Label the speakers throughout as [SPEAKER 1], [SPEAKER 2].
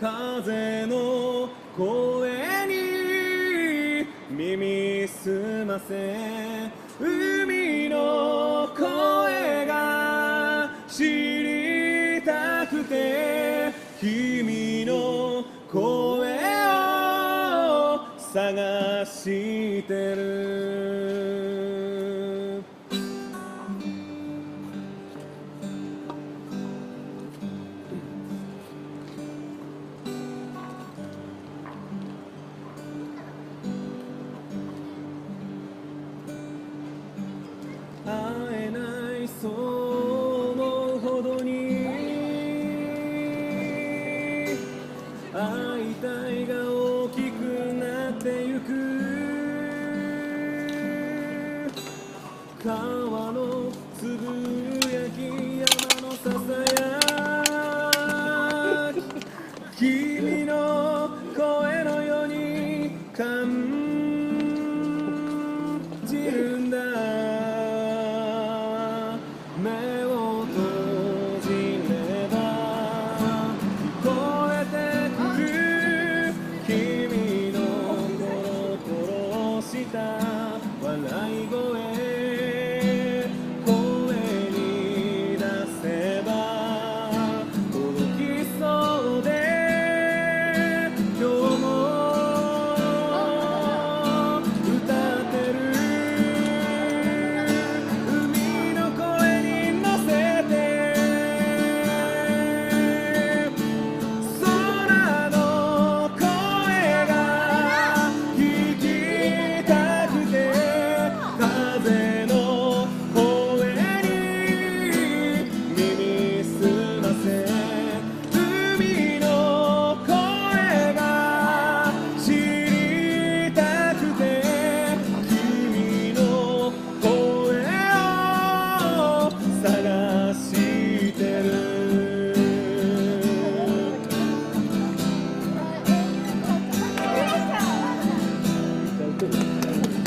[SPEAKER 1] 風の声に耳すませ海の声が知りたくて君の声を探してる。そう思うほどに会いたいが大きくなってゆく。川のつぶやき山のささやき。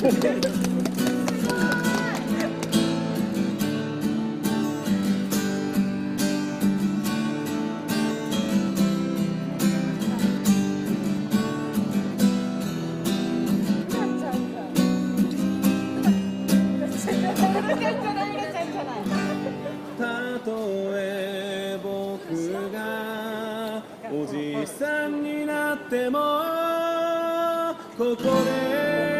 [SPEAKER 1] たとえ僕がおじさんになってもここで